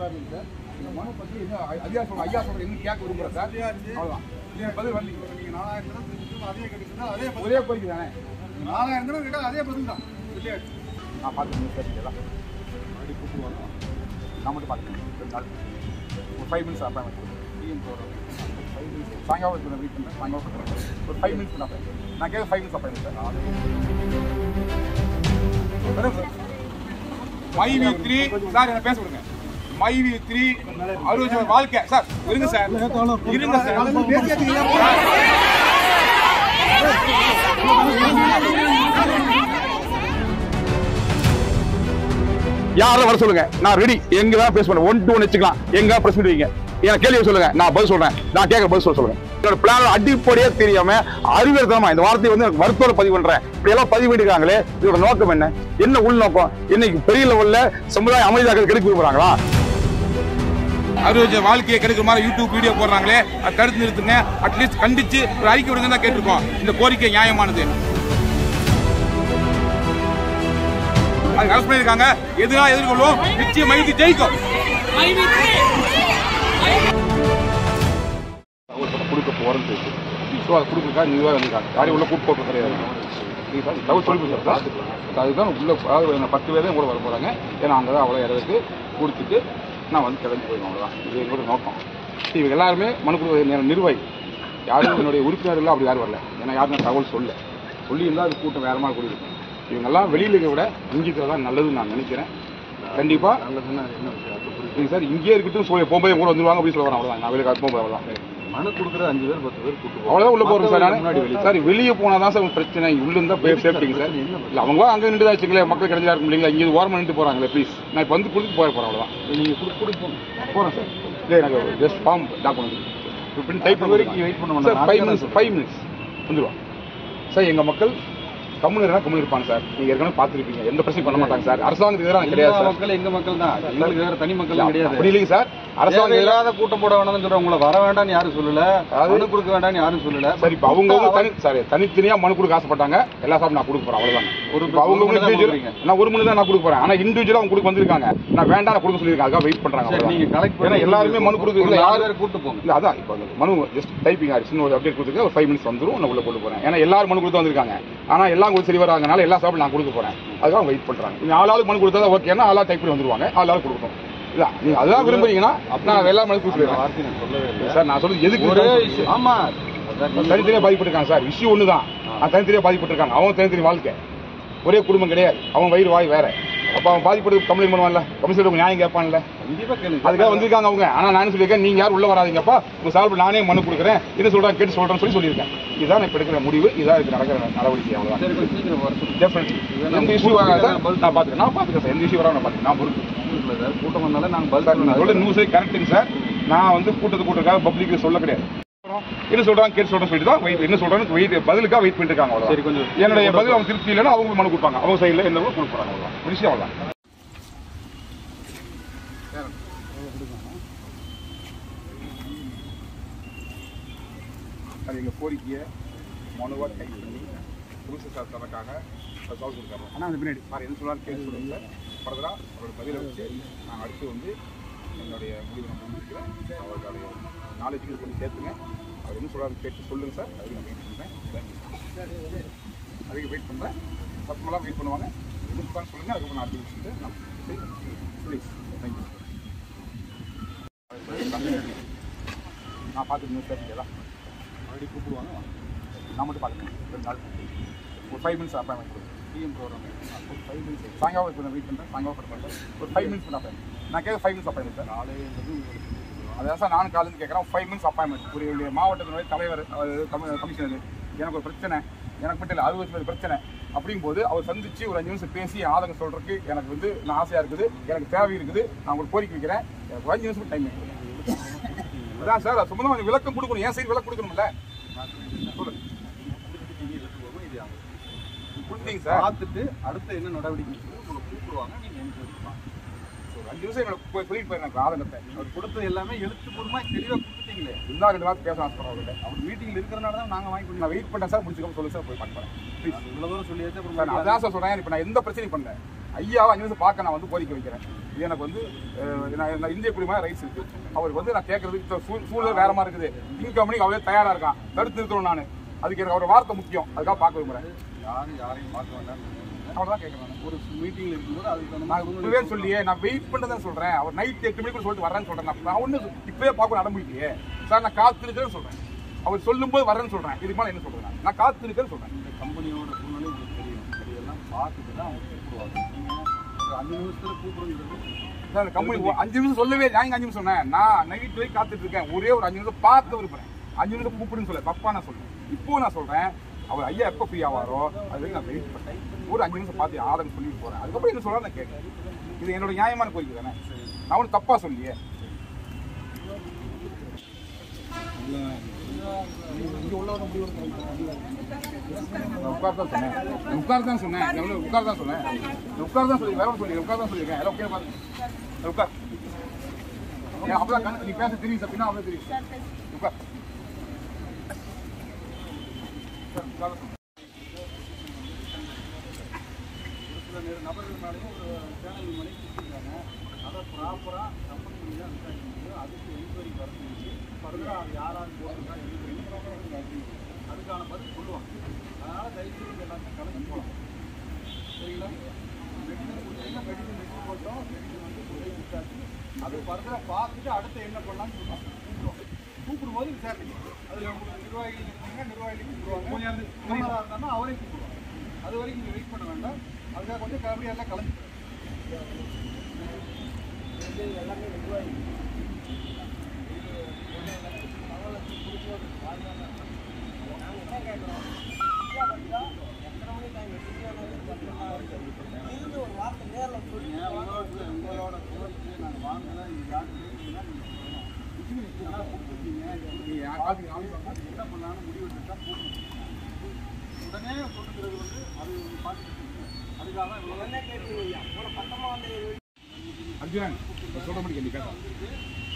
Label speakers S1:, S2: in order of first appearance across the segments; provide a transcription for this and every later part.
S1: உட்காருங்க சார் இந்த மனு பத்தி என்ன ஐயா சொல்ற ஐயா சொல்ற என்ன கேட்க விரும்புறேன் சார் அவ்வளவுதான். நீங்க பதில் வந்து
S2: நீங்க நாலாயிரம் திருப்பி அதே அதே
S1: ஒரே கோரிக்கை தானே?
S2: நாலாயிரம் தடவை கேட்டால் அதே பதில் தான். சொல்லியாச்சு
S1: நான் பார்த்துக்கணும் சார் இதெல்லாம் அப்படி கூப்பிடுவாங்க நான் மட்டும் பார்த்துக்கணும் ரெண்டு நாள். ஒரு ஃபைவ் மினிட்ஸ் அப்பாயின்மெண்ட் டிஎம் போகிறோம் ஃபைவ் மினிட்ஸ் சாயங்காலம் வெயிட் பண்ணுறேன் சாயங்காலம் ஒரு ஃபைவ் மினிட்ஸ் நான் நான் கேட்க ஃபைவ் மினிட்ஸ் அப்பாயின்மெண்ட் சார் மைவி த்ரீ சார் என்ன பேச விடுங்க. மைவி த்ரீ அறுபது வாழ்க்கை. சார் இருங்க சார். இருங்க சார். யாரும் வர சொல்லுங்க? நான் ரெடி எங்க தான் பேச பண்ண. ஒன் டூ ஒன் வச்சுக்கலாம். எங்க பிரஸ் பண்ணுவீங்க என் கேள்வி சொல்லுங்க. நான் பதில் சொல்றேன். நான் கேட்க பதில் சொல்ல சொல்லுங்க. என்னோட பிளான் அடிப்படையே தெரியாம அறிவுறுத்தமா இந்த வார்த்தையை வந்து எனக்கு வருத்தோட பதிவு பண்றேன். இப்படி எல்லாம் பதிவு பண்ணிருக்காங்களே இதோட நோக்கம் என்ன? என்ன உள்நோக்கம்? இன்னைக்கு பெரிய லெவல்ல சமுதாய அமைதியாக கெடுக்க விரும்புறாங்களா அறுபது வாழ்க்கையை கெடுக்கிற மாதிரி யூடியூப் வீடியோ போடுறாங்களே அதை தடுத்து நிறுத்துங்க. அட்லீஸ்ட் கண்டிச்சு ஒரு அறிக்கை விடுங்க தான் கேட்டிருக்கோம். இந்த கோரிக்கை நியாயமானது. அது அரசு பண்ணியிருக்காங்க. எதிராக எதிர்கொள்வோம். நிச்சயம் மைதி ஜெயிக்கும். கொடுக்க போறேன்னு சொல்லிட்டு. ஸோ அதை கொடுக்குறக்கா நீங்க வந்திருக்காங்க யாரையும் உள்ள கூப்பிட்டு போக கிடையாது. சார் சொல்லி சார் அதுதான் உள்ள பத்து பேர் தான் கூட வர போறாங்க. ஏன்னா அங்கே தான் அவ்வளோ இடத்துக்கு கொடுத்துட்டு நான் வந்து கிளம்பி போயிடும் அவ்வளோதான் இது எங்களோட நோக்கம். இவங்க எல்லாருமே மனு கொடுக்குற நிர்வாகி. யாரும் என்னுடைய உறுப்பினர்கள் அப்படி யாரும் வரல. ஏன்னா யாரும் நான் தகவல் சொல்ல சொல்லியிருந்தா அது கூட்டம் வேற மாதிரி கூடியிருக்கும். இவங்கெல்லாம் வெளியில இருக்க விட இங்கிக்கிறது தான் நல்லதுன்னு நான் நினைக்கிறேன். கண்டிப்பா. நீங்க சார் இங்கேயே இருக்கட்டும் சொல்லி போகும்போது கூட வந்துருவாங்க அப்படின்னு சொல்ல வரேன் அவ்வளோதான் நான் வெளியே போகும்போது அவ்வளோதான்
S2: மனு கொடுக்குற அஞ்சு பேர் பத்து பேர் கூட்டு
S1: உள்ள போறோம் சார் நான். சார் வெளியே போனா தான் சார் பிரச்சனை. உள்ள இருந்தா போய் சேஃப்டிங்க சார். இல்ல அவங்க அங்க நின்று வச்சுக்கல மக்கள் கிடைஞ்சா இருக்கும் இல்லைங்களா? இங்க ஓரமா நின்று போறாங்களே ப்ளீஸ் நான் இப்போ வந்து கொடுத்து போய் போறேன் அவ்வளவுதான்.
S2: நீங்க குடு குடு போங்க.
S1: போறேன் சார். இல்லை எனக்கு ஜஸ்ட் ஃபார்ம் டாக்குமெண்ட் டைப்
S2: அது வரைக்கும் wait பண்ண.
S1: Sir five minutes five minutes வந்துருவோம் சார் எங்க மக்கள் கம்முனு இருந்தா கம்முனு இருப்பாங்க சார். நீங்க ஏற்கனவே பார்த்துருப்பீங்க. எந்த பிரச்சனையும் பண்ண மாட்டாங்க சார். அரசாங்கத்துக்கு எதிராக கிடையாது
S2: மக்கள் எங்க மக்கள் தான். எங்களுக்கு வேற தனி மக்கள் கிடையாது.
S1: அப்படி இல்லைங்க சார். அரசாங்கம்
S2: இல்லாத கூட்டம் போட வேணாம்னு சொல்றேன் உங்களை வர வேண்டாம்னு யாரும் சொல்லல. மனு கொடுக்க வேண்டாம்னு யாரும் சொல்லல.
S1: சரி இப்போ அவங்க தனி சாரி தனித்தனியா மனு கொடுக்க ஆசைப்பட்டாங்க. எல்லா சாப்பிட்டு நான் கொடுக்க போறேன் அவ்வளவுதான்.
S2: ஒரு
S1: அவங்க
S2: மனு.
S1: நான் ஒரு மணி தான் நான் கொடுக்க போறேன். ஆனா இண்டிவிஜுவலா அவங்க கொடுக்க வந்திருக்காங்க. நான் வேண்டாம் கொடுக்க சொல்லியிருக்காங்க அதுக்காக வெயிட் பண்றாங்க.
S2: நீங்க கலெக்ட்
S1: ஏன்னா எல்லாருமே மனு
S2: யாரும்
S1: யாரும்
S2: பேர் கூட்டு போங்க.
S1: இல்ல அதான் இப்போ மனு ஜஸ்ட் டைப்பிங் ஆயிடுச்சுன்னு ஒரு அப்டேட் கொடுத்துருக்கு ஒரு ஃபைவ் மினிட்ஸ் வந்துரும். நான் உள்ள கொண்டு போறேன். ஏன்னா எல்லாரும் மனு கொடுத்து வந்திருக்காங்க. ஆனா எல்லாம் கொஞ்சம் சரி வராங்கனால எல்லா சாப்பிட்டு நான் கொடுக்க போறேன். அதுக்காக வெயிட் பண்றாங்க. ஆளாளுக்கு மனு கொடுத்தா ஓகேன்னா ஆளா டைப் பண்ணி வந்துருவாங்க. ஆளாளுக்கு கொடுக்கணும் இல்ல நீங்க அதுதான் விரும்புறீங்கன்னா நான் எல்லா மனு
S2: நான் இல்லை.
S1: சார் நான் சொல்றது எதுக்கு
S2: ஆமா அதான்
S1: தனித்தனியா பாதிப்பட்டிருக்காங்க சார். இஷ்யூ ஒன்று தான் தனித்தனியா பாதிப்பட்டிருக்காங்க அவன் தனித்தனி வாழ்க்கை. ஒரே குடும்பம் கிடையாது. அவன் வயிறு வாய் வேற. அப்ப அவன் பாதிப்பட்டு கம்ப்ளைண்ட் பண்ணுவான்ல. கமிஷனர் நியாயம் கேட்பான்ல. அதுக்காக வந்திருக்காங்க அவங்க. ஆனா நான் சொல்லியிருக்கேன்? நீங்க யாரும் உள்ள வராதீங்கப்பா. உங்க சார்பில் நானே மனு கொடுக்குறேன். என்ன சொல்றேன் கேட்டு சொல்றேன்னு சொல்லி சொல்லியிருக்கேன். இதுதான் இப்ப எடுக்கிற முடிவு. இதான் இதுக்கு நடக்கிற நடவடிக்கை.
S2: சொல்லுங்க
S1: டெஃபினெட்லி எந்த இஷ்யூ வராது நான் பாத்துக்கிறேன். நான் பாத்துக்கிறேன் சார். எந்த இஷ்யூ வராம நான் பாத்துக்கிறேன். நான் பொறுப்பு
S2: இல்ல சார். கூட்டம் வந்தாலும் நாங்க பதில் சொல்லணும்
S1: நியூஸே கரெக்டுங்க சார். நான் வந்து கூட்டத்து கூட்டத்துக்காக பப்ளிக் சொல்ல கிடையாது. என்ன சொல்றாங்க கேட்டு சொல்றேன் சொல்லிட்டு தான் வெயிட் என்ன சொல்றாங்க வெயிட் பதிலுக்காக வெயிட் பண்ணிட்டு இருக்காங்க
S2: சரி கொஞ்சம்
S1: என்னுடைய பதில் அவங்க திருப்தி இல்லைன்னா அவங்க மனு கொடுப்பாங்க. அவங்க சைடில் எந்த கூட கொடுக்குறாங்க அவ்வளோதான் விஷயம் அவ்வளோதான் அது எங்கள் கோரிக்கையை மனுவாக டைப் பண்ணி புதுசு சார் தனக்காக சால்வ் கொடுத்தாரு ஆனால் அந்த பின்னாடி. சார் என்ன சொல்லாரு கேட்டு சொல்லுங்க சார். ஃபர்தராக அவரோட பதிலை வச்சு நான் அடுத்து வந்து என்னுடைய முடிவை நான் முடிக்கிறேன். அவருடைய நாலேஜுக்கு கொஞ்சம் சேர்த்துங்க. அவர் என்ன சொல்றாரு கேட்டு சொல்லுங்க சார். அதுக்கு நான் வெயிட் பண்ணுறேன் அதுக்கு வெயிட் பண்ணுறேன் சத்தமெல்லாம் வெயிட் பண்ணுவாங்க. என்ன சொல்றாங்க சொல்லுங்க. அதுக்கு நான் அடுத்து வச்சுட்டு நான் ப்ளீஸ் தேங்க்யூ நான் பார்த்துட்டு நியூஸ் பேசுகிறதா அப்படி கூப்பிடுவாங்க. நான் மட்டும் பார்த்துக்கேன் ரெண்டு நாள். ஒரு ஃபைவ் மினிட்ஸ் அப்பாயின்மெண்ட் கொடுங்க. ப்ரோக்ராம் ஒரு ஃபைவ் மினிட்ஸ் இப்போ நான் வெயிட் பண்ணுறேன் பண்ணுறேன் ஒரு ஃபைவ் மினிட்ஸ் அப்பாயின்மெண்ட் நான் கேட்க ஃபைவ் மினிட்ஸ் அப்பாயின்மெண்ட் சார் நாளைன்றது அதான் சார் நானும் காலேஜ் கேட்குறேன். ஃபைவ் மினிட்ஸ் அப்பாயின்மெண்ட் ஒரு என்னுடைய மாவட்டத்தினுடைய தலைவர் கமிஷனர். எனக்கு ஒரு பிரச்சனை. எனக்கு மட்டும் இல்லை அறுபது பேர் பிரச்சனை. அப்படிங்கும்போது அவர் சந்திச்சு ஒரு அஞ்சு நிமிஷம் பேசி ஆதங்கம் சொல்றதுக்கு எனக்கு வந்து நான் ஆசையா இருக்குது. எனக்கு தேவை இருக்குது. நான் உங்களுக்கு கோரிக்கை வைக்கிறேன். எனக்கு ஒரு அஞ்சு நிமிஷம் டைம் அதான் சார் கொஞ்சம் விளக்கம் கொடுக்கணும். ஏன் சைடு விளக்கம் கொடுக்கணும்ல. சொல்லுங்க கொடுத்தீங்க சார்
S2: பார்த்துட்டு அடுத்து என்ன நடவடிக்கை உங்களை கூப்பிடுவாங்க நீங்க எனக்கு
S1: ஒரு அஞ்சு நிமிஷம் போய் சொல்லிட்டு போயிருந்தேன் ஆதங்கத்தை
S2: அவர் கொடுத்தது எல்லாமே எழுத்துப்பூர்வமா தெளிவா கொடுத்துட்டீங்களே.
S1: இருந்தா ரெண்டு வாரத்துக்கு பேச ஆசைப்படுறேன் அவர்கிட்ட.
S2: அவர் மீட்டிங்ல இருக்கிறனால தான் நாங்க வாங்கி
S1: நான் வெயிட் பண்ணேன் சார் முடிச்சுக்கோ சொல்லுங்க சார் போய் போறேன் ப்ளீஸ்
S2: இவ்வளவு தூரம் சொல்லியாச்சு அப்புறம்
S1: நான் அதான் சார் சொல்றேன் இப்போ நான் எந்த பிரச்சனையும் பண்ணேன் ஐயாவை அஞ்சு நிமிஷம் பார்க்க நான் வந்து கோரிக்கை வைக்கிறேன். இது எனக்கு வந்து நான் இந்திய குடிமையாக ரைட்ஸ் இருக்கு. அவருக்கு வந்து நான் கேட்கறது இப்ப சூழ்- சூழல் வேற மாதிரி இருக்குது. திங்க மணிக்கு அவரே தயாரா இருக்கான். தடுத்து நிறுத்தணும் நான். அதுக்கு எனக்கு அவர் வார்த்தை முக்கியம். அதுக்காக பார்க்க விரும்புறேன்.
S2: யாரும் யாரையும் பார்க்க வேண்டாம்
S1: அவ்வளோதான் கேட்குறேன்
S2: ஒரு மீட்டிங்ல இருக்கும்போது அதுக்கு
S1: நான் இப்பவே சொல்லியே நான் வெயிட் பண்ணதான் சொல்றேன். அவர் நைட் எட்டு மணிக்கு சொல்லிட்டு வரேன்னு சொல்றேன். நான் ஒண்ணு இப்பவே பார்க்க அடம்பிக்கலையே சார் நான் காத்திருக்கேன்னு சொல்றேன். அவர் சொல்லும்போது வரேன்னு சொல்றேன். இதுக்கு மேல என்ன சொல்றேன் நான்? காத்திருக்கேன்னு சொல்றேன்.
S2: இந்த கம்பெனியோட சூழ்நிலை உங்களுக்கு தெரியும். இதெல்லாம் பார்த்துட்டு தான் அவங்க கூப்பிடுவாங்க. அஞ்சு நிமிஷத்துல கூப்பிடுங்கிறது
S1: சார் கம்பெனி அஞ்சு நிமிஷம் சொல்லவே. நான் அஞ்சு நிமிஷம் சொன்னேன். நான் நைட் வரைக்கும் காத்துட்டு இருக்கேன். ஒரே ஒரு அஞ்சு நிமிஷம் பார்த்து விரும்புறேன் அஞ்சு நிமிஷம் கூப்பிடுன்னு சொல்ல தப்பா நான் சொல்றேன். இப்போ நான் சொல்றேன். அவர் ஐயா எப்போ ஃப்ரீ ஆவாரோ அது வரைக்கும் நான் வெயிட் பண்ணேன். ஒரு அஞ்சு நிமிஷம் பார்த்து ஆதரவு சொல்லிட்டு போகிறேன் அதுக்கப்புறம் என்ன சொல்றேன் நான் கேட்குறேன். இது என்னோட நியாயமான கோரிக்கை தானே? நான் ஒன்றும் தப்பா சொல்லியே நான் உட்கார் தான் சொன்னேன். உட்கார் தான் சொன்னேன். நான் உட்கார் தான் சொன்னேன். நான் உட்கார் தான் சொல்லி வேற சொல்லி உட்கார் தான் சொல்லியிருக்கேன். எல்லாம் ஓகே பாருங்க. உட்கார். ஏன் அப்பதான் கணக்கு நீ பேச தெரியும் அப்படின்னா அவ்வளோ தெரியும். உட்கார் சார், உட்கார் தான் சொன்னேன்.
S2: ஒரு சில நேர நபர்கள் மேலேயும் ஒரு சேனல் மணி கொடுத்துருக்காங்க அதை ப்ராப்பராக கம்பெனி மீது விசாரிச்சு அதுக்கு என்கொயரி வர சொல்லி ஃபர்தராக அது யாராவது போட்டுருக்கா என்கொயரி அதுக்கான பதில் சொல்லுவாங்க அதனால் தயவுசெய்து எல்லாத்தையும் கலந்து போகலாம் சரிங்களா மெடிசன் கொடுத்தீங்கன்னா மெடிசன் எடுத்து போட்டோம் மெடிசன் வந்து கொண்டு விசாரிச்சு அது ஃபர்தராக பார்த்துட்டு அடுத்து என்ன பண்ணலாம்னு சொல்லுவாங்க? கூப்பிடும்போது விசாரிக்கணும் அதில் உங்களுக்கு நிர்வாகிகள் இருந்தீங்கன்னா நிர்வாகிகள் கூப்பிடுவாங்க. ஓனராக இருந்தாலும் அவரே கூப்பிடுவாங்க. அது வரைக்கும் நீங்கள் வெயிட் பண்ண வேண்டாம். அதுக்காக கொஞ்சம் கபடி எல்லாம் கலந்து உங்களோட உங்களோட கோரிக்கையை நாங்கள் வாங்கலை இது யாரும் கேட்கலன்னா நீங்கள் சொல்லலாம் ஆனால் கூப்பிட்டுருக்கீங்க
S1: நீ வாங்க.
S2: அது என்ன பண்ணலாம்னு முடிவு எடுத்துட்டா கூப்பிட்டு உடனே கொடுக்குறது வந்து அது பார்த்துட்டு அதுக்காக தான் இவ்வளோ
S1: அர்ஜுனன் நான் சொல்ற மாதிரி கேள்வி பேச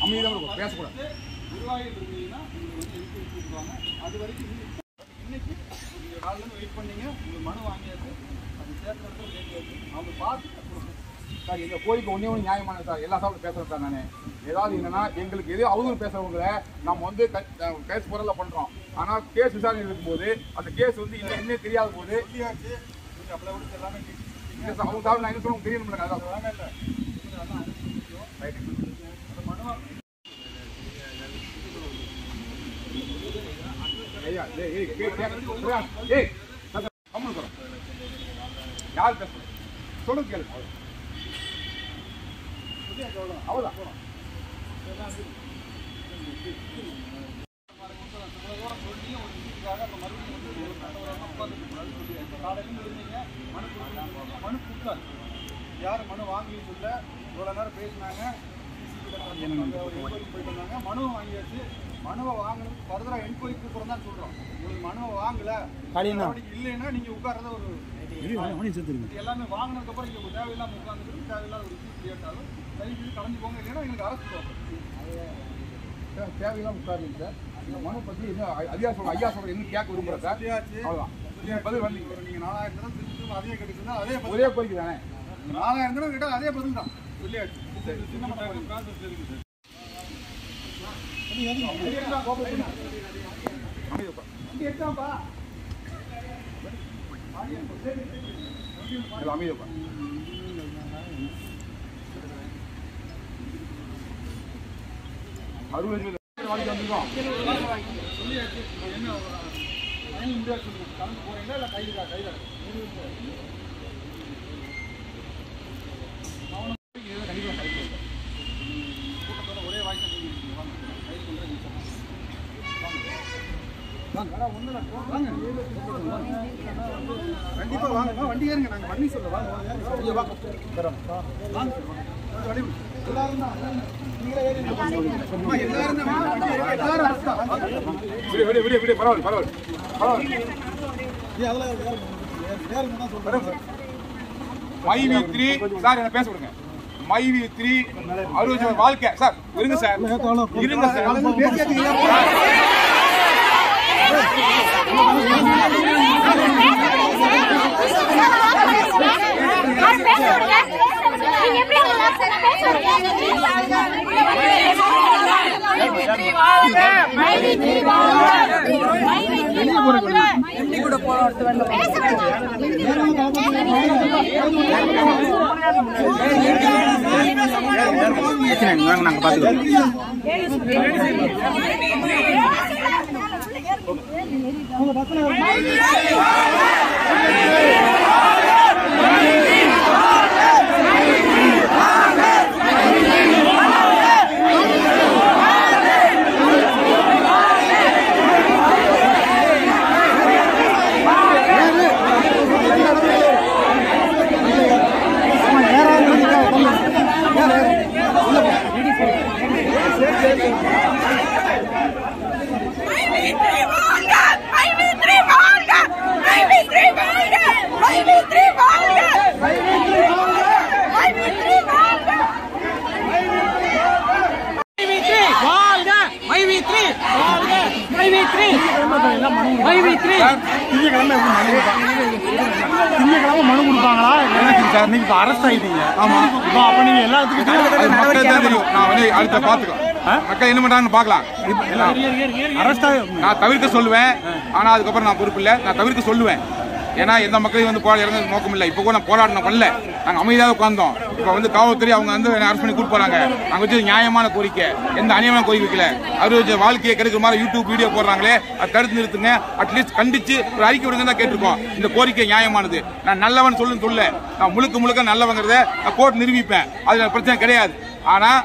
S1: அமைதியாக இருக்கும் பேசக்கூடாது.
S2: நிர்வாகிகள் இருந்தீங்கன்னா உங்களுக்கு வந்து என்கொயரி கூப்பிடுவாங்க அது வரைக்கும் இன்னைக்கு நீங்க நாலுலேருந்து வெயிட் பண்ணீங்க. உங்களுக்கு மனு வாங்கியாச்சு. அது சேர்த்து அவங்க பார்த்து கொடுங்க
S1: சார் எங்கள் கோரிக்கை ஒன்றே ஒன்று நியாயமான சார் எல்லா சாப்பிட்டு பேசுகிறேன் சார் நான் ஏதாவது என்னன்னா எங்களுக்கு எது அவதூறு பேசுறவங்கள நம்ம வந்து கேஸ் பொருளில் பண்ணுறோம் ஆனால் கேஸ் விசாரணை இருக்கும்போது அந்த கேஸ் வந்து இல்லை என்ன தெரியாத போது
S2: சொல்லியாச்சு நீங்கள் எல்லாமே
S1: அவங்க சாப்பிட நான் என்ன சொல்லுவோம் தெரியணும் அதான்
S2: இல்லை
S1: ஐயா ஏய் ஏய் யார் பேசுறது சொல்லுங்க கேள்வி அவ்வளவுதான்
S2: மனு கொடுத்தாரு யார் மனு வாங்கி சொல்ல இவ்வளோ நேரம் பேசினாங்க போயிட்டு வந்தாங்க மனுவை வாங்கியாச்சு மனுவை வாங்கினதுக்கு ஃபர்தராக என்கொயரி கூப்பிட்றோம் தான் சொல்கிறோம் உங்களுக்கு மனுவை வாங்கல இல்லைன்னா நீங்கள் உட்கார்றத ஒரு எல்லாமே வாங்கினதுக்கப்புறம் இங்கே தேவையில்லாமல் உட்காந்துட்டு தேவையில்லாத ஒரு கிரியேட் ஆகும் தயவு செய்து கலந்து போங்க இல்லைன்னா எங்களுக்கு அரசு போகும்
S1: தேவையில்லாம உட்காருங்க சார். இந்த மனு என்ன ஐயா சொல்ற ஐயா சொல்ற என்ன கேட்க விரும்புறேன் சார்?
S2: சொல்லியாச்சு
S1: அவ்வளவுதான். நீங்க பதில்
S2: நீங்கள் நாலாயிரம் தடவை திரும்ப திரும்ப அதே கிடைக்குதுன்னா அதே
S1: ஒரே கோரிக்கை தானே?
S2: நாலாயிரம் தடவை கேட்டால் அதே பதில் தான். சொல்லியாச்சு. சின்ன ப்ராசஸ் இருக்குது
S1: அமைதி உட்கார்.
S2: வண்டி எடுத்தாப்பா
S1: இல்ல, அமைதி உட்கார். அறுபது வந்திருக்கோம்
S2: சொல்லியாச்சு என்ன முடியாது கலந்து போறீங்களா இல்லை கைது கைது
S1: கண்டிப்பா
S2: வாங்க வாங்க வண்டி ஏறுங்க நாங்க வண்டி சொல்ல வாங்க வாங்க.
S1: பரவாயில்ல பரவாயில்ல மைவி த்ரீ சார் என்ன பேச விடுங்க மைவி த்ரீ அறுபது வாழ்க்கை. சார் இருங்க சார். இருங்க சார்.
S3: நாங்க எப்படி அவங்க பேச
S1: பிரச்சனை இல்லை, வாங்க நாங்கள் பார்த்துக்கிறோம்
S2: திங்கக்கிழமை மனு கொடுப்பாங்களா சார் நீங்க இப்போ அரெஸ்ட் ஆயிட்டீங்க ஆமா. இப்போ அப்ப நீங்க எல்லாத்துக்கும்
S1: தெரியும். நான் வந்து அடுத்த பார்த்துக்கலாம். மக்கள் என்ன பண்றாங்கன்னு
S2: ஆகி
S1: நான் தவிர்க்க சொல்லுவேன். ஆனா அதுக்கப்புறம் நான் பொறுப்பு இல்லை. நான் தவிர்க்க சொல்லுவேன். ஏன்னா எந்த மக்களையும் வந்து போராட இறங்க நோக்கம் இல்லை இப்போ கூட நான் போராட்டம் பண்ணல நாங்கள் அமைதியாக உட்காந்தோம் இப்போ வந்து காவல்துறை அவங்க வந்து அரசு பண்ணி கூட்டு போறாங்க. நாங்கள் வச்சு நியாயமான கோரிக்கை. எந்த அநியாயமான கோரிக்கை வைக்கல அவர் வாழ்க்கையை கெடுக்கிற மாதிரி யூடியூப் வீடியோ போடுறாங்களே அதை தடுத்து நிறுத்துங்க. அட்லீஸ்ட் கண்டிச்சு ஒரு அறிக்கை விடுங்க தான் கேட்டிருக்கோம். இந்த கோரிக்கை நியாயமானது. நான் நல்லவன் சொல்லுன்னு சொல்ல நான் முழுக்க முழுக்க நல்லவங்கிறத நான் கோர்ட் நிரூபிப்பேன். அது பிரச்சனை கிடையாது. ஆனால்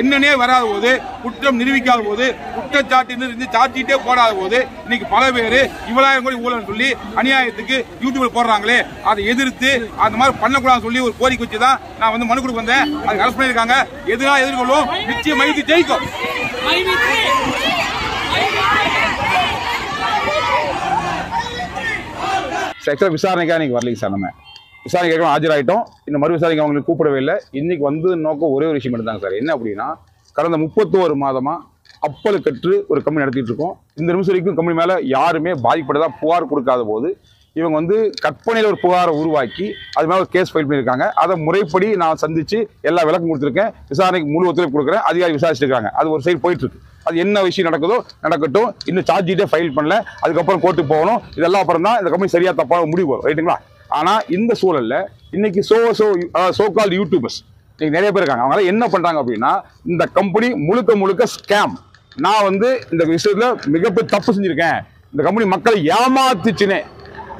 S1: என்னன்னே வராத போது குற்றம் நிரூபிக்காத போது குற்றச்சாட்டு இருந்து சாட்டிட்டே போடாத போது இன்னைக்கு பல பேர் இவ்வளாயிரம் கோடி ஊழல் சொல்லி அநியாயத்துக்கு யூடியூப்ல போடுறாங்களே அதை எதிர்த்து அந்த மாதிரி பண்ணக்கூடாதுன்னு சொல்லி ஒரு கோரிக்கை வச்சு தான் நான் வந்து மனு கொடுக்க வந்தேன். அது அரசு பண்ணியிருக்காங்க. எதிராக எதிர்கொள்ளும் நிச்சயம் மைது ஜெயிக்கும். ஆக்சுவலாக விசாரணைக்காக இன்னைக்கு வரலைங்க சார் நம்ம. விசாரணைக்காக ஆஜராகிட்டோம் இந்த மறு விசாரணைக்கு அவங்களுக்கு கூப்பிடவே இல்லை. இன்னைக்கு வந்து நோக்கம் ஒரே ஒரு விஷயம் மட்டும் சார். என்ன அப்படின்னா கடந்த முப்பத்தோரு மாதமாக அப்பல் கற்று ஒரு கம்பெனி நடத்திட்டு இருக்கோம். இந்த நிமிஷம் வரைக்கும் கம்பெனி மேலே யாருமே பாதிப்பட்டதா புகார் கொடுக்காத போது இவங்க வந்து கற்பனையில் ஒரு புகாரை உருவாக்கி அது மேலே ஒரு கேஸ் ஃபைல் பண்ணியிருக்காங்க. அதை முறைப்படி நான் சந்தித்து எல்லா விளக்கம் கொடுத்துருக்கேன். விசாரணைக்கு முழு ஒத்துழைப்பு கொடுக்குறேன். அதிகாரி விசாரிச்சிருக்காங்க. இருக்காங்க அது ஒரு சைடு போயிட்டுருக்கு அது என்ன விஷயம் நடக்குதோ நடக்கட்டும். இன்னும் சார்ஜ் ஷீட்டே ஃபைல் பண்ணல. அதுக்கப்புறம் கோர்ட்டுக்கு போகணும். இதெல்லாம் அப்புறம் தான் இந்த கம்பெனி சரியாக தப்பாக முடிவு வரும். ரைட்டுங்களா ஆனால் இந்த சூழலில் இன்னைக்கு so so so called YouTubers இன்னைக்கு நிறைய பேர் இருக்காங்க. அவங்களாம் என்ன பண்ணுறாங்க அப்படின்னா இந்த கம்பெனி முழுக்க முழுக்க ஸ்கேம் நான் வந்து இந்த விஷயத்தில் மிகப்பெரிய தப்பு செஞ்சுருக்கேன். இந்த கம்பெனி மக்களை ஏமாத்துச்சுனே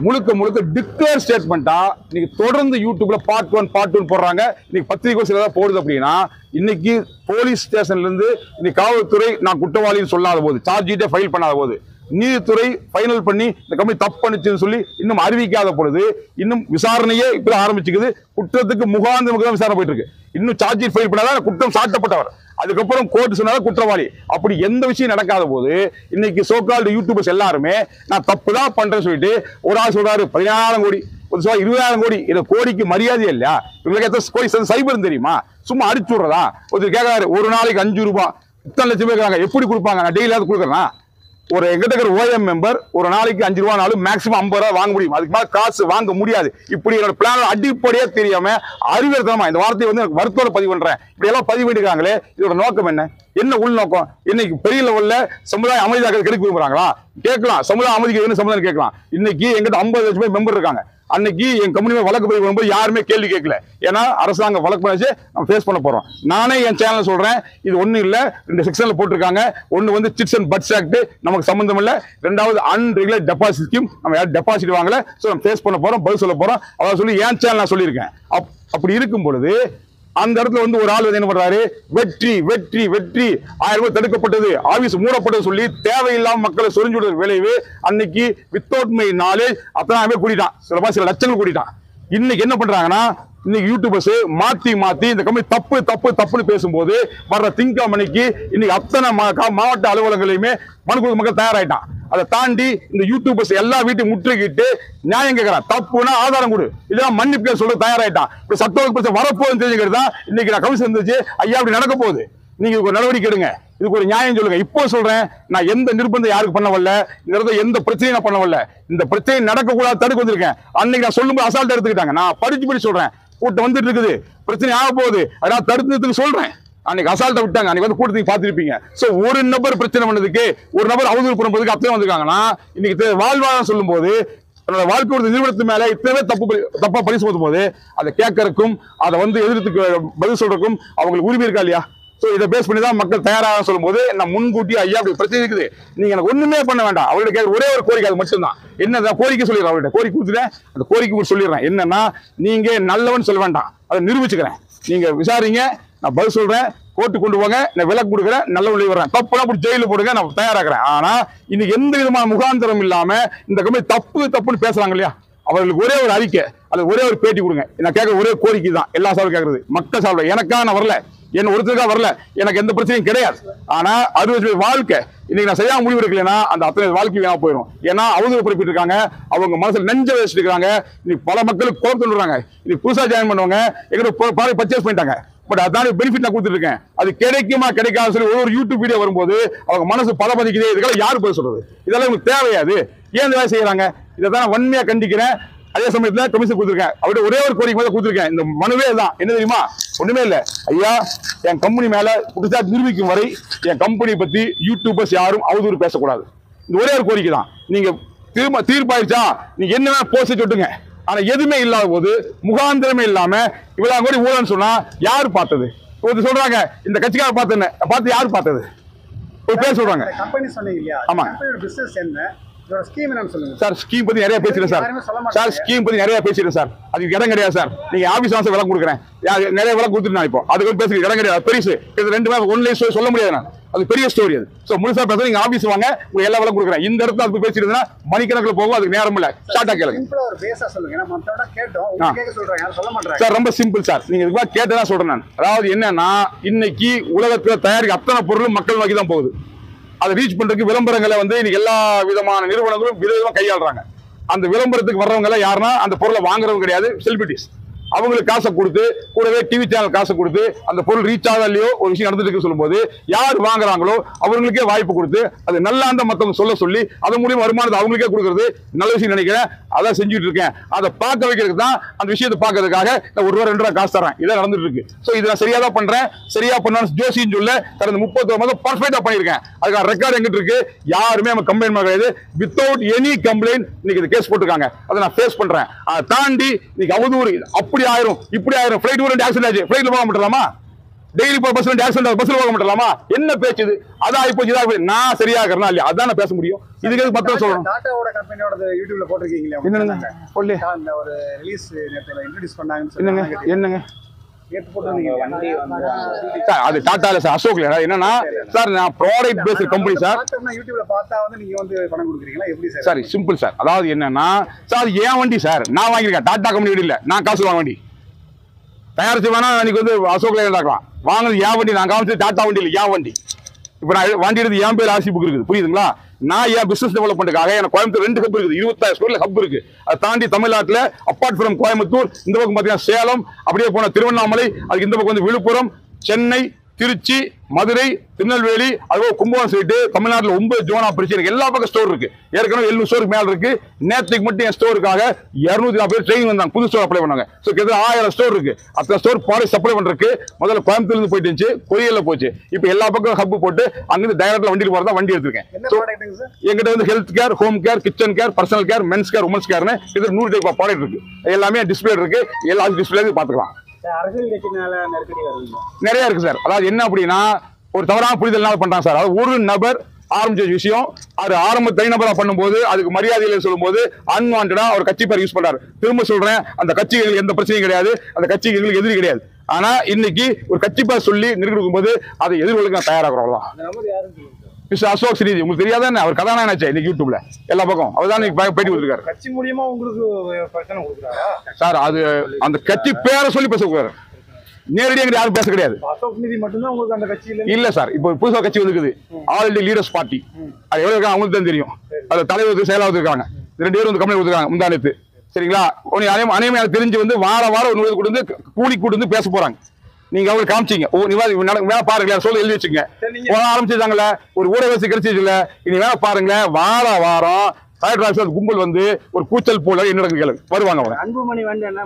S1: முழுக்க முழுக்க டிக்ளேர் ஸ்டேட்மெண்ட்டா இன்னைக்கு தொடர்ந்து யூடியூப்ல பார்ட் ஒன் பார்ட் ஒன் போடுறாங்க. இன்னைக்கு பத்திரிகை சில ஏதாவது போடுது அப்படின்னா இன்னைக்கு போலீஸ் ஸ்டேஷன்ல இருந்து இன்னைக்கு காவல்துறை நான் குற்றவாளின்னு சொல்லாத போது சார்ஜ் ஃபைல் பண்ணாத போது நீதித்துறை ஃபைனல் பண்ணி இந்த கம்பெனி தப்பு பண்ணுச்சுன்னு சொல்லி இன்னும் அறிவிக்காத பொழுது இன்னும் விசாரணையே இப்படி ஆரம்பிச்சுக்குது. குற்றத்துக்கு முகாந்திரமுக்கு தான் விசாரணை போயிட்டு இருக்கு இன்னும் சார்ஜ் ஷீட் ஃபைல் பண்ணாதான் குற்றம் சாட்டப்பட்டவர். அதுக்கப்புறம் கோர்ட் சொன்னாதான் குற்றவாளி. அப்படி எந்த விஷயம் நடக்காத போது இன்னைக்கு சோக்கால்டு யூடியூபர்ஸ் எல்லாருமே நான் தப்பு தான் பண்றேன்னு சொல்லிட்டு ஒரு ஆள் சொல்றாரு பதினாயிரம் கோடி ஒரு சொல்ல இருபதாயிரம் கோடி இந்த கோடிக்கு மரியாதை இல்லையா? இவங்களுக்கு எத்தனை கோடி சைபர் தெரியுமா? சும்மா அடிச்சு விடுறதா? ஒருத்தர் கேட்கறாரு ஒரு நாளைக்கு அஞ்சு ரூபாய் இத்தனை லட்சம் பேர் எப்படி கொடுப்பாங்க? நான் டெய்லியாவது கொடுக்குறேன்? ஒரு எங்கிட்ட இருக்கிற ஓஎம் மெம்பர் ஒரு நாளைக்கு அஞ்சு ரூபானாலும் மேக்ஸிமம் ஐம்பது ரூபா வாங்க முடியும். அதுக்கு மேலே காசு வாங்க முடியாது. இப்படி என்னோட பிளான் அடிப்படையே தெரியாம அறிவுறுத்தனமா இந்த வார்த்தையை வந்து எனக்கு வருத்தோட பதிவு பண்றேன். இப்படி எல்லாம் பதிவு பண்ணிருக்காங்களே இதோட நோக்கம் என்ன? என்ன உள்நோக்கம் இன்னைக்கு பெரிய லெவல்ல சமுதாய அமைதியாக கெடுக்க விரும்புறாங்களா? கேட்கலாம். சமுதாய அமைதிக்கு வேணும் சமுதாயம் கேட்கலாம். இன்னைக்கு எங்கிட்ட ஐம்பது லட்சம் பேர் மெம்பர் இருக்காங்க. அன்னைக்கு என் கம்பெனி வழக்கு பதிவு பண்ணும்போது யாருமே கேள்வி கேட்கல. ஏன்னா அரசாங்கம் வழக்கு பண்ணி நம்ம ஃபேஸ் பண்ண போறோம். நானே என் சேனல் சொல்றேன். இது ஒன்றும் இல்லை. ரெண்டு செக்ஷனில் போட்டிருக்காங்க. ஒன்று வந்து சிட்ஸ் அண்ட் பட்ஸ் ஆக்ட் நமக்கு சம்மந்தம் இல்லை. ரெண்டாவது அன்ரெகுலர் டெபாசிட் ஸ்கீம் நம்ம யாரும் டெபாசிட் வாங்கல. ஸோ நம்ம ஃபேஸ் பண்ண போறோம். பதில் சொல்ல போறோம். அதாவது சொல்லி என் சேனல் நான் சொல்லியிருக்கேன். அப்- அப்படி இருக்கும் பொழுது அந்த இடத்துல வந்து ஒரு ஆள் வந்து என்ன பண்றாரு? வெற்றி வெற்றி வெற்றி. ஆயிரம் ரூபாய் தடுக்கப்பட்டது. ஆபீஸ் மூடப்பட்டது சொல்லி தேவையில்லாம மக்களை சொரிஞ்சு விடுற விளைவு அன்னைக்கு வித்தவுட் மை நாலேஜ் அத்தனை பேர் கூட்டிட்டான் சில சில லட்சங்கள் கூட்டிட்டான் இன்னைக்கு என்ன பண்றாங்கன்னா இன்னைக்கு யூடியூபர்ஸ் மாத்தி மாத்தி இந்த கம்பெனி தப்பு தப்பு தப்புன்னு பேசும்போது வர்ற திங்கமணிக்கு இன்னைக்கு அத்தனை மாவட்ட அலுவலகங்களையுமே மனு மக்கள் தயாராயிட்டான். அதை தாண்டி இந்த யூடியூபர்ஸ் எல்லா வீட்டையும் முற்றுகிட்டு நியாயம் கேட்கிறான் தப்புனா ஆதாரம் கொடு. இதெல்லாம் மன்னிப்பு சொல்ல தயாராயிட்டான். இப்ப சட்ட பிரச்சனை வரப்போகுதுன்னு தெரிஞ்சுக்கிறது தான் இன்னைக்கு நான் கமிஷன் இருந்துச்சு. ஐயா அப்படி நடக்க போகுது. நீங்க ஒரு நடவடிக்கை எடுங்க. இதுக்கு ஒரு நியாயம் சொல்லுங்க. இப்போ சொல்றேன் நான் எந்த நிர்பந்தம் யாருக்கு பண்ண வரல இந்த எந்த பிரச்சனையும் நான் பண்ண வரல. இந்த பிரச்சனை நடக்கக்கூடாது தடுக்க வந்திருக்கேன். அன்னைக்கு நான் சொல்லும்போது அசால்ட்டா எடுத்துக்கிட்டாங்க. நான் படிச்சு படிச்சு சொல்றேன். கூட்டம் வந்துட்டு இருக்குது பிரச்சனை ஆக போகுது. அதனால தடுத்து சொல்றேன். அன்னைக்கு அசால்ட்டை விட்டாங்க. அன்னைக்கு வந்து கூட்டத்துக்கு பார்த்துருப்பீங்க. ஸோ ஒரு நபர் பிரச்சனை பண்ணதுக்கு ஒரு நபர் அவதூறு பண்ணுறதுக்கு அத்தனை வந்திருக்காங்கன்னா இன்னைக்கு தெ- வாழ்வாதாரம் சொல்லும்போது தன்னோட வாழ்க்கையோட நிறுவனத்து மேல இத்தனை தப்பு தப்பா பணி சுமத்தும் போது அதை கேட்கறதுக்கும் அதை வந்து எதிர்த்து பதில் சொல்றதுக்கும் அவங்களுக்கு உரிமை இருக்கா இல்லையா? ஸோ இதை பேஸ் பண்ணி தான் மக்கள் தயாராக சொல்லும்போது நான் முன்கூட்டி ஐயா அப்படி பிரச்சனை இருக்குது நீங்க எனக்கு ஒண்ணுமே பண்ண வேண்டாம். அவர்கிட்ட கேட்க ஒரே ஒரு கோரிக்கை அது மட்டும்தான். என்ன கோரிக்கை சொல்லிடுறேன் அவர்கிட்ட. கோரிக்கை கொடுத்துட்டேன். அந்த கோரிக்கை கூட சொல்லிடுறேன். என்னன்னா நீங்க நல்லவன் சொல்ல வேண்டாம். அதை நிரூபிச்சுக்கிறேன். நீங்க விசாரிங்க. நான் பதில் சொல்றேன். கோர்ட்டு கொண்டு போங்க. நான் விலக்கு கொடுக்குறேன். நல்ல உள்ளே வர்றேன். தப்புனா அப்படி ஜெயிலில் போடுங்க. நான் தயாராகிறேன். ஆனால் இன்னைக்கு எந்த விதமான முகாந்திரம் இல்லாமல் இந்த கம்பெனி தப்பு தப்புன்னு பேசுகிறாங்க இல்லையா? அவர்களுக்கு ஒரே ஒரு அறிக்கை. அல்லது ஒரே ஒரு பேட்டி கொடுங்க. நான் கேட்க ஒரே கோரிக்கை தான். எல்லா சார்பும் கேட்கறது. மக்கள் சார்பில். எனக்காக நான் வரல. என் ஒருத்தருக்காக வரல. எனக்கு எந்த பிரச்சனையும் கிடையாது. ஆனா அறுபது வாழ்க்கை இன்னைக்கு நான் செய்யாம முடிவு எடுக்கலைன்னா அந்த அத்தனை வாழ்க்கை வேணா போயிடும் ஏன்னா அவதூறு குறிப்பிட்டு இருக்காங்க அவங்க மனசுல நெஞ்ச வச்சிருக்காங்க இருக்காங்க இன்னைக்கு பல மக்களுக்கு குழப்பம் சொல்றாங்க இன்னைக்கு புதுசா ஜாயின் பண்ணுவாங்க எங்கிட்ட பாரு பர்ச்சேஸ் பண்ணிட்டாங்க. பட் அதான் பெனிஃபிட் நான் கொடுத்துருக்கேன் அது கிடைக்குமா கிடைக்காது சொல்லி ஒரு யூடியூப் வீடியோ வரும்போது அவங்க மனசு பல பதிக்குது இதுக்கெல்லாம் யாரு போய் சொல்றது? இதெல்லாம் உங்களுக்கு தேவையாது. ஏன் இந்த வேலை செய்யறாங்க? இதை தான் நான் வன்மையா கண்டிக்கிறேன். அதே சமயத்துல கமிஷன் கொடுத்துருக்கேன். அவர்கிட்ட ஒரே ஒரு கோரிக்கை மட்டும் கொடுத்துருக்கேன். இந்த மனுவே தான். என்ன தெரியுமா? ஒண்ணுமே இல்ல. ஐயா என் கம்பெனி மேல குற்றச்சாட்டு நிரூபிக்கும் வரை என் கம்பெனி பத்தி யூடியூபர்ஸ் யாரும் அவதூறு பேசக்கூடாது. இந்த ஒரே ஒரு கோரிக்கை தான். நீங்க தீர்மா தீர்ப்பாயிருச்சா நீங்க என்ன போஸ்ட் சொல்லுங்க ஆனா எதுவுமே இல்லாத போது முகாந்திரமே இல்லாம இவ்வளவு கோடி ஊழல்னு சொன்னா யாரு பார்த்தது? ஒருத்தர் சொல்றாங்க இந்த கட்சிக்கார பார்த்தேன்னு பார்த்து யாரு பார்த்தது? ஒரு பேர் சொல்றாங்க.
S2: கம்பெனி சொன்னீங்க இல்லையா?
S1: ஆமா.
S2: பிசினஸ் என்ன?
S1: சார் ஸ்கீம் பத்தி நிறைய பேசிடுறேன் சார். சார் ஸ்கீம் பத்தி நிறைய பேசிடுறேன் சார். அதுக்கு இடம் கிடையாது சார். நீங்க ஆபீஸ் வாசம் விளக்கம் கொடுக்குறேன். நிறைய கொடுத்துட்டு நான் இப்போ. அதுக்கு பேசுறதுக்கு இடம் கிடையாது. பெருசு இது ரெண்டு பேரும் ஒன்லைன் சொல்ல முடியாது நான். அது பெரிய ஸ்டோரி அது. ஸோ முழுசா பேச நீங்க ஆபீஸ் வாங்க உங்களுக்கு எல்லா விளக்கம் கொடுக்குறேன். இந்த இடத்துல அது பேசிட்டு இருந்தா மணிக்கணக்கில் போகும் அதுக்கு நேரம் இல்ல. ஷார்ட்டா கேளுங்க. சார் ரொம்ப சிம்பிள் சார். நீங்க இதுக்கு மேல கேட்டதா சொல்றேன் நான். அதாவது என்னன்னா இன்னைக்கு உலகத்துல தயாரிக்க அத்தனை பொருளும் மக்கள் நோக்கி தான் போகுது. அதை ரீச் பண்றதுக்கு விளம்பரங்களை வந்து இன்னைக்கு எல்லா விதமான நிறுவனங்களும் விதவிதமா கையாளுறாங்க. அந்த விளம்பரத்துக்கு வர்றவங்க எல்லாம் யாருன்னா அந்த பொருளை வாங்குறவங்க கிடையாது செலிபிரிட்டிஸ் அவங்களுக்கு காசை கொடுத்து கூடவே டிவி சேனல் காசை கொடுத்து அந்த பொருள் ரீச் ஆகா இல்லையோ ஒரு விஷயம் நடந்துட்டு இருக்கு சொல்லும்போது யார் வாங்குறாங்களோ அவங்களுக்கே வாய்ப்பு கொடுத்து அது நல்லா அந்த மத்தவங்க சொல்ல சொல்லி அது மூலியம் வருமானத்தை அவங்களுக்கே கொடுக்கறது நல்ல விஷயம் நினைக்கிறேன். அதான் செஞ்சுட்டு இருக்கேன். அதை பார்க்க வைக்கிறதுக்கு தான் அந்த விஷயத்தை பார்க்கறதுக்காக நான் ஒரு ரூபா ரெண்டு ரூபா காசு தரேன் இதான் நடந்துட்டு இருக்கு. ஸோ இதை நான் சரியாக தான் பண்றேன். சரியா பண்ணாலும் ஜோசின்னு சொல்ல கடந்த முப்பத்தொரு மாதம் பர்ஃபெக்டாக பண்ணியிருக்கேன். அதுக்கான ரெக்கார்டு எங்கிட்ட இருக்கு? யாருமே நம்ம கம்ப்ளைண்ட் கிடையாது வித்தவுட் எனி கம்ப்ளைண்ட் இன்னைக்கு இது கேஸ் போட்டிருக்காங்க. அதை நான் ஃபேஸ் பண்றேன். அதை தாண்டி இன்னைக்கு அவதூறு அப்படி ஆயிரும் இப்படி ஆயிரும். ஃபிளைட் ரெண்டு ஆக்சிடென்ட் ஆச்சு. ஃபிளைட்ல போக மாட்டலாமா? டெய்லி போய் பஸ் ரெண்டு ஆக்சிடென்ட் பஸ்ல போக மாட்டலாமா? என்ன பேச்சு இது? அதான் இதாக போச்சு. நான் சரியாகிறேனா இல்லையா? அதான் பேச முடியும். இதுக்கு எதுக்கு பத்திரம் சொல்லணும்?
S2: டாட்டாவோட கம்பெனியோட யூடியூப்ல போட்டிருக்கீங்களா
S1: என்னங்க? சொல்லு.
S2: அந்த ஒரு ரிலீஸ் நேரத்துல இன்ட்ரோடியூஸ் பண்ணாங்கன்னு
S1: என்னங்க? என்னங்க? சார் அது டாட்டால சார் அசோக்ல என்னன்னா சார் நான் ப்ராடக்ட் பேஸ்ட் கம்பெனி சார்.
S2: யூடியூப்ல பார்த்தா வந்து நீங்க வந்து பணம் கொடுக்குறீங்களா? எப்படி சார்?
S1: Sir simple sir. அதாவது என்னன்னா சார் ஏன் வண்டி சார்? நான் வாங்கியிருக்கேன். டாடா கம்பெனி வண்டி இல்ல. நான் காசு வாங்க வண்டி. தயாரிச்சு வேணா இன்னைக்கு வந்து அசோக் இருக்கலாம் வாங்கினது ஏன் வண்டி? நான் காமிச்சது டாடா வண்டி இல்லை ஏன் வண்டி? இப்போ நான் வண்டி என் பேர் ஆர்சி புக் இருக்குது. புரியுதுங்களா? நான் என் பிசினஸ் டெவலப்மெண்ட்டுக்காக எனக்கு கோயம்புத்தூர் ரெண்டு ஹப் இருக்குது. இருபத்தாயிரம் ஸ்கூல்ல ஹப் இருக்கு. அதை தாண்டி தமிழ்நாட்டில் அப்பார்ட் ஃப்ரம் கோயம்புத்தூர் இந்த பக்கம் பார்த்தீங்கன்னா சேலம் அப்படியே போன திருவண்ணாமலை அதுக்கு இந்த பக்கம் வந்து விழுப்புரம் சென்னை திருச்சி மதுரை திருநெல்வேலி அதுவும் கும்பகோணம் சைட்டு தமிழ்நாட்டில் ஒன்பது ஜோனா பிரிச்சு எனக்கு எல்லா பக்கம் ஸ்டோர் இருக்கு. ஏற்கனவே எழுநூறு ஸ்டோருக்கு மேல இருக்கு. நேற்றுக்கு மட்டும் என் ஸ்டோருக்காக இருநூத்தி நாற்பது பேர் ட்ரெயின் வந்தாங்க. புது ஸ்டோர் அப்ளை பண்ணாங்க. ஸோ கிட்ட ஆயிரம் ஸ்டோர் இருக்கு. அத்தனை ஸ்டோர் ப்ராடக்ட் சப்ளை பண்றதுக்கு முதல்ல கோயம்புத்தூர்ல இருந்து போயிட்டு இருந்துச்சு. கொரியர்ல போச்சு. இப்போ எல்லா பக்கம் ஹப் போட்டு அங்கிருந்து டைரக்ட்ல வண்டியில் போறதா வண்டி எடுத்திருக்கேன். எங்கிட்ட வந்து health care home care kitchen care personal care men's care women's கேர்னு இது நூறு டைப் ப்ராடக்ட் இருக்கு. எல்லாமே டிஸ்பிளே இருக்கு. எல்லா டிஸ்பிளே பார்த்துக்கலாம்.
S2: அரசியல் கட்சினால நெருக்கடி வருவீங்க
S1: நிறைய இருக்கு சார். அதாவது என்ன அப்படின்னா ஒரு தவறான புரிதல்னால பண்றாங்க சார். அதாவது ஒரு நபர் ஆரம்பிச்ச விஷயம் அது ஆரம்ப தனிநபரா பண்ணும்போது அதுக்கு மரியாதையில சொல்லும்போது அன்வான்டா ஒரு கட்சி பேர் யூஸ் பண்றாரு. திரும்ப சொல்றேன் அந்த கட்சி எங்களுக்கு எந்த பிரச்சனையும் கிடையாது அந்த கட்சி எங்களுக்கு எதிரி கிடையாது. ஆனா இன்னைக்கு ஒரு கட்சி பேர் சொல்லி நெருக்கடி போது அதை எதிர்கொள்ளுக்கு நான் தயாராகிறோம் மிஸ்டர் அசோக் ஸ்ரீதி உங்களுக்கு தெரியாதானே? அவர் கதாநாயகனாச்சே இன்னைக்கு யூடியூப்ல எல்லா பக்கம் அவர் தான் பேட்டி கொடுத்துருக்காரு.
S2: கட்சி மூலியமா உங்களுக்கு பிரச்சனை கொடுக்குறாரா?
S1: சார் அது அந்த கட்சி பேரை சொல்லி பேசக்கூடாது. நேரடியாக யாரும் பேச கிடையாது.
S2: அசோக் நிதி மட்டும்தான் உங்களுக்கு அந்த கட்சியில
S1: இல்ல சார் இப்போ புதுசா கட்சி வந்துருக்குது. ஆல்ரெடி லீடர்ஸ் பார்ட்டி அது எவ்வளவு இருக்காங்க? அவங்களுக்கு தான் தெரியும். அதுல தலைவர் செயலாளர் இருக்காங்க. ரெண்டு பேரும் வந்து கம்பெனி கொடுத்துருக்காங்க முந்தானத்து சரிங்களா? உனக்கு அனைவரும் அனைவரும் தெரிஞ்சு வந்து வார வாரம் ஒரு வந்து கூலி கூட்டு வந்து பேச போறாங்க. நீங்க அவங்களுக்கு காமிச்சீங்க. ஓ நீ வேணா பாருங்களேன். சொல்ல எழுதி வச்சுங்க ஆரம்பிச்சிருந்தாங்கல்ல ஒரு ஊடகத்தை கிடைச்சிச்சுல இனி வேணா பாருங்களேன். வார வாரம் கலெக்டர் கும்பல் வந்து ஒரு கூச்சல் போல என்ன வருவாங்க அவங்க
S2: அன்புமணி வந்து என்ன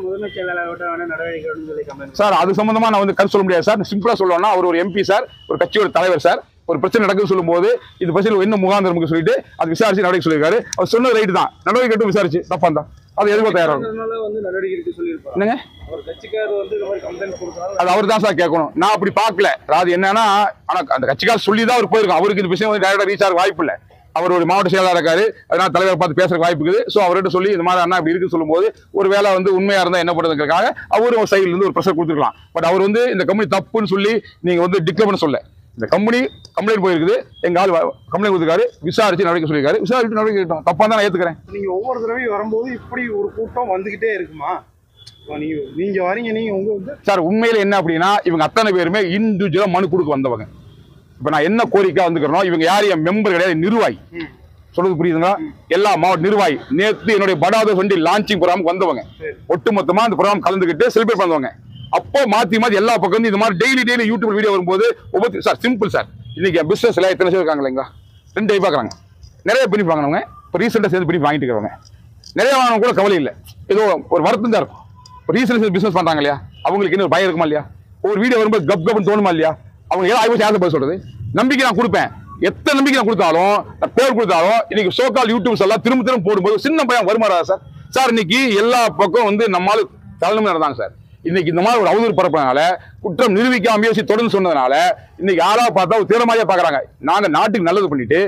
S1: சார் அது சம்பந்தமா நான் வந்து கருத்து சொல்ல முடியாது சார். சிம்பிளா சொல்லணும்னா அவர் ஒரு எம்பி சார். ஒரு கட்சியோட தலைவர் சார். ஒரு பிரச்சனை நடக்குது சொல்லும்போது இது பற்றி என்ன முகாந்திரம் சொல்லிட்டு அது விசாரிச்சு நடவடிக்கை சொல்லியிருக்காரு. அவர் சொன்னது ரைட்டு தான். நடவடிக்கை விசாரிச்சு. தப்பா தான் அது எதுவும் தயாராகும் என்னங்க? அது அவர் தான் சார் கேட்கணும். நான் அப்படி பார்க்கல. அது என்னன்னா ஆனா அந்த கட்சிக்கார் சொல்லி தான் அவர் போயிருக்கோம் அவருக்கு இந்த விஷயம் வந்து டைரக்டா ரீச் ஆக வாய்ப்பு இல்லை. அவர் ஒரு மாவட்ட செயலாளர் இருக்காரு. அதனால தலைவர் பார்த்து பேசுறதுக்கு வாய்ப்பு இருக்குது. ஸோ அவர்கிட்ட சொல்லி இந்த மாதிரி அண்ணா இப்படி இருக்குன்னு சொல்லும்போது ஒரு வேளை வந்து உண்மையா இருந்தா என்ன பண்ணுறதுக்காக அவரும் சைடுல இருந்து ஒரு ப்ரெஷர் கொடுத்துருக்கலாம். பட் அவர் வந்து இந்த கம்பெனி தப்புன்னு சொல்லி நீங்க வந்து டிக்ளேர் பண்ண சொல்ல இந்த கம்பெனி கம்ப்ளைண்ட் போயிருக்குது. எங்க ஆள் கம்ப்ளைண்ட் கொடுத்துருக்காரு. விசாரிச்சு நடவடிக்கை சொல்லியிருக்காரு. விசாரிச்சு நடவடிக்கை எடுத்தோம். தப்பா தான் நான் ஏத்துக்கிறேன்.
S2: நீங்க ஒவ்வொரு தடவையும் வரும்போது இப்படி ஒரு கூட்டம் வந்துகிட்டே இருக்குமா? நீங்க வரீங்க நீங்க உங்க வந்து
S1: சார் உண்மையில என்ன அப்படின்னா இவங்க அத்தனை பேருமே இண்டிவிஜுவலா மனு கொடுக்க வந்தவங்க. இப்ப நான் என்ன கோரிக்கை வந்துக்கிறனோ இவங்க யார் என் மெம்பர் கிடையாது நிர்வாகி. சொல்றது புரியுதுங்களா? எல்லா மாவட்ட நிர்வாகி. நேத்து என்னுடைய படாத வண்டி லான்ச்சிங் ப்ரோக்ராம் வந்தவங்க. ஒட்டுமொத்தமா அந்த ப்ரோக்ராம் கலந்துக்கிட்டு செலிப்ரேட் பண்ணுவாங்க. அப்போ மாத்தி மாத்தி எல்லா பக்கம் இருந்து இந்த மாதிரி டெய்லி டெய்லி யூடியூப் வீடியோ வரும்போது ஒவ்வொரு சார் சிம்பிள் சார் இன்னைக்கு என் பிசினஸ்ல எத்தனை பேர் இருக்காங்க இல்லைங்களா? ரெண்டு டைப் பார்க்குறாங்க நிறைய பிரிப்பு வாங்கினவங்க. இப்போ ரீசெண்டாக சேர்ந்து பிரிப்பு வாங்கிட்டு இருக்கிறவங்க. நிறைய வாங்கினவங்க கூட கவலை இல்லை. ஏதோ ஒரு வருத்தம் தான் இருக்கும். ஒரு சேர்ந்து பிஸ்னஸ் பண்ணுறாங்க இல்லையா? அவங்களுக்கு இன்னும் பயம் இருக்குமா இல்லையா? ஒரு வீடியோ வரும்போது கப் கப்னு தோணுமா இல்லையா? அவங்க ஏதோ ஆய்வு யாரும் பதில் சொல்கிறது நம்பிக்கை நான் கொடுப்பேன். எத்தனை நம்பிக்கை நான் கொடுத்தாலும் நான் பேர் கொடுத்தாலும் இன்னைக்கு சோக்கால் யூடியூப்ஸ் எல்லாம் திரும்ப திரும்ப போடும்போது சின்ன பையன் வருமாறா சார் சார் இன்னைக்கு எல்லா பக்கம் வந்து நம்மளால தலைமை நடந்தாங்க சார் இன்னைக்கு இந்த மாதிரி ஒரு அவதூறு பரப்புறதுனால குற்றம் நிரூபிக்காம முயற்சி தொடர்ந்து சொன்னதுனால இன்னைக்கு யாராவது பார்த்தா ஒரு தீரமாதிரியே பாக்குறாங்க நாங்க நாட்டுக்கு நல்லது பண்ணிட்டு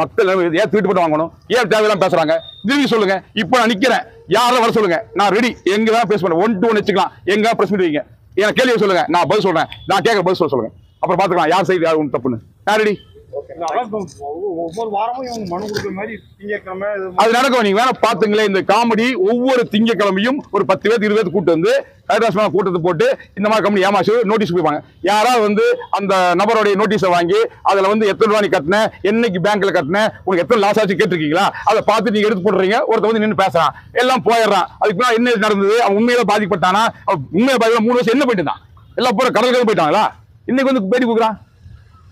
S1: மக்கள் ஏன் தீட்டு போட்டு வாங்கணும்? ஏன் தேவையெல்லாம் பேசுறாங்க? நிரூபி சொல்லுங்க. இப்போ நான் நிக்கிறேன். யாரும் வர சொல்லுங்க. நான் ரெடி எங்க தான் பேச பண்ண. ஒன் டூ ஒன் வச்சுக்கலாம். எங்க பிரஸ் மீட் வைங்க. எனக்கு கேள்வி சொல்லுங்க. நான் பதில் சொல்றேன். நான் கேட்க பதில் சொல்ல சொல்லுங்க. அப்புறம் பாத்துக்கலாம் யார் சைடு யார் ஒன்று தப்புன்னு. நான் ரெடி
S2: ஒவ்வொரு- வாரமும் இவங்க மனு கொடுக்குற மாதிரி திங்கக்கிழமை
S1: அது நடக்கும். நீங்க வேணா பாத்துங்களேன் இந்த காமெடி. ஒவ்வொரு திங்கக்கிழமையும் ஒரு பத்து பேர் இருபது பேர் கூட்டு வந்து ஹைதராபாத் கூட்டத்தை போட்டு இந்த மாதிரி கம்பெனி ஏமாச்சு நோட்டீஸ் கொடுப்பாங்க. யாராவது வந்து அந்த நபருடைய நோட்டீஸை வாங்கி அதில் வந்து எத்தனை ரூபா நீ கட்டின என்னைக்கு பேங்க்ல கட்டின உனக்கு எத்தனை லாஸ் ஆச்சு கேட்டிருக்கீங்களா? அதை பார்த்து நீங்க எடுத்து போடுறீங்க ஒருத்த வந்து நின்று பேசுறான். எல்லாம் போயிடுறான். அதுக்கு என்ன நடந்தது? அவன் உண்மையில பாதிக்கப்பட்டானா? உண்மையில பாதிக்க மூணு வருஷம் என்ன போயிட்டு இருந்தான்? எல்லாம் போற கடலுக்கு போயிட்டாங்களா? இன்னைக்கு வந்து பேட்டி கொடுக்குறான்.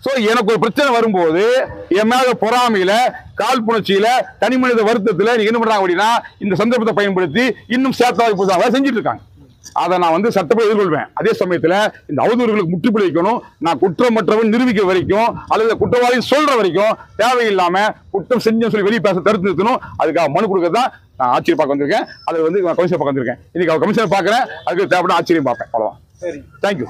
S1: சோ எனக்கு ஒரு பிரச்சனை வரும்போது என் மேல பொறாமையில காழ்ப்புணர்ச்சியில தனி மனித வருத்தத்துல நீங்க என்ன பண்றாங்க அப்படின்னா இந்த சந்தர்ப்பத்தை பயன்படுத்தி இன்னும் சேத்தாவை புதுசாக செஞ்சுட்டு இருக்காங்க. அதை நான் வந்து சட்டப்படி எதிர்கொள்வேன். அதே சமயத்துல இந்த அவதூறுகளுக்கு முற்றுப்புள்ளி வைக்கணும். நான் குற்றமற்றவன் நிரூபிக்க வரைக்கும் அல்லது குற்றவாளி சொல்ற வரைக்கும் தேவையில்லாம குற்றம் செஞ்சு சொல்லி வெளியே பேச தடுத்து நிறுத்தணும். அதுக்காக மனு கொடுக்கறது தான் நான் ஆட்சியர் பார்க்க வந்திருக்கேன். அது வந்து கமிஷனர் பார்க்க வந்திருக்கேன். இன்னைக்கு அவர் கமிஷனர் பார்க்கறேன். அதுக்கு தேவைப்பட்ட ஆச்சரியம் பார்ப்பேன். அவ்வளவுதான்.
S2: சரி.
S1: தேங்க்யூ